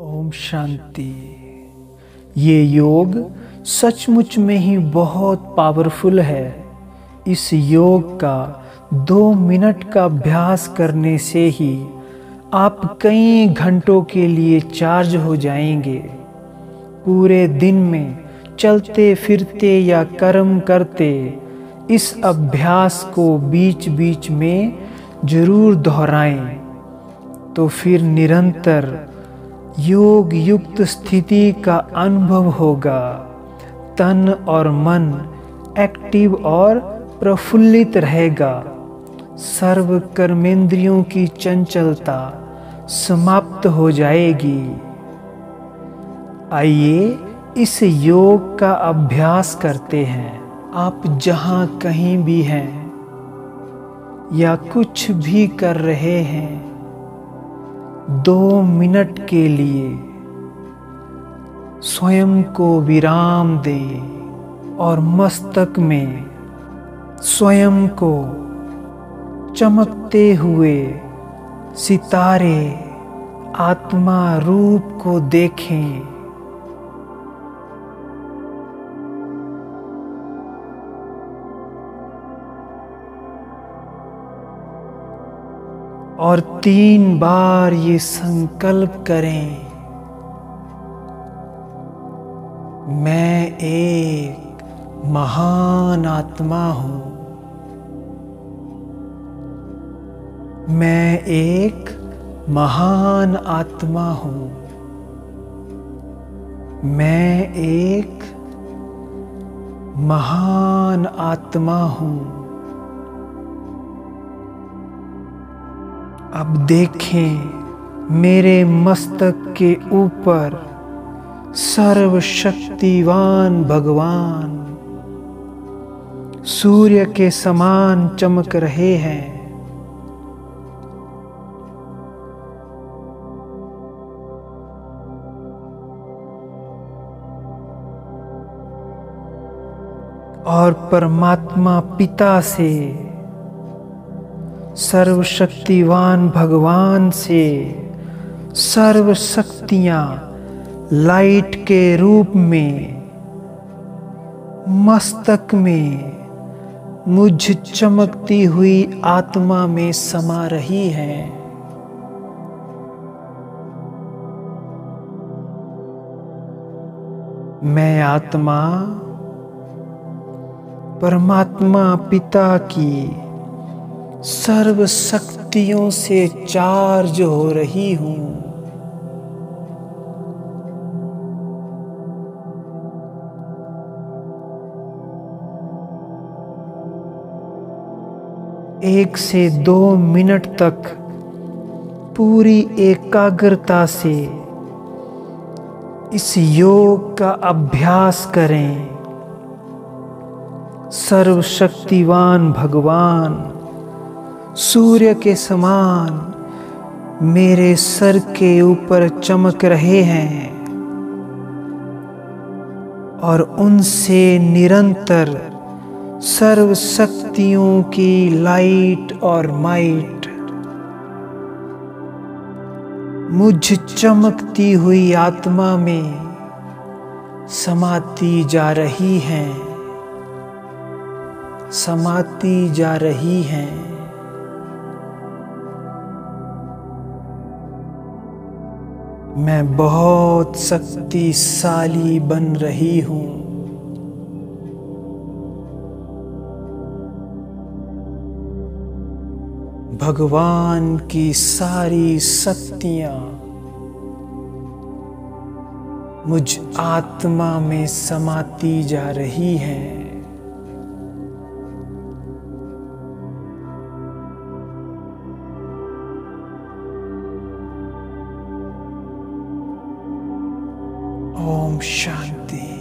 ओम शांति। ये योग सचमुच में ही बहुत पावरफुल है। इस योग का दो मिनट का अभ्यास करने से ही आप कई घंटों के लिए चार्ज हो जाएँगे। पूरे दिन में चलते, फिरते या कर्म करते इस अभ्यास को बीच बीच में ज़रूर दोहराएँ। तो फिर निरंतर योग युक्त स्थिति का अनुभव होगा। तन और मन एक्टिव और प्रफुल्लित रहेगा। सर्व कर्मेंद्रियों की चंचलता समाप्त हो जाएगी। आइए इस योग का अभ्यास करते हैं। आप जहाँ कहीं भी हैं या कुछ भी कर रहे हैं दो मिनट के लिए स्वयं को विराम दे और मस्तक में स्वयं को चमकते हुए सितारे आत्मा रूप को देखें। और तीन बार ये संकल्प करें, मैं एक महान आत्मा हूँ। मैं एक महान आत्मा हूँ। मैं एक महान आत्मा हूँ। अब देखें मेरे मस्तक के ऊपर सर्वशक्तिवान भगवान। सूर्य के समान चमक रहे हैं। और परमात्मा पिता से सर्वशक्तिवान भगवान से सर्व शक्तियाँ लाइट के रूप में, मस्तक में मुझ चमकती हुई आत्मा में समा रही है। मैं आत्मा, परमात्मा पिता की सर्व शक्तियों से चार्ज हो रही हूँ। एक से दो मिनट तक पूरी एकाग्रता से इस योग का अभ्यास करें। सर्वशक्तिवान भगवान। सूर्य के समान मेरे सर के ऊपर चमक रहे हैं और उनसे निरंतर सर्व शक्तियों की लाइट और माइट मुझ चमकती हुई आत्मा में समाती जा रही हैं, समाती जा रही हैं। मैं बहुत शक्तिशाली बन रही हूँ। भगवान की सारी शक्तियाँ मुझ आत्मा में समाती जा रही हैं। ओम शांति।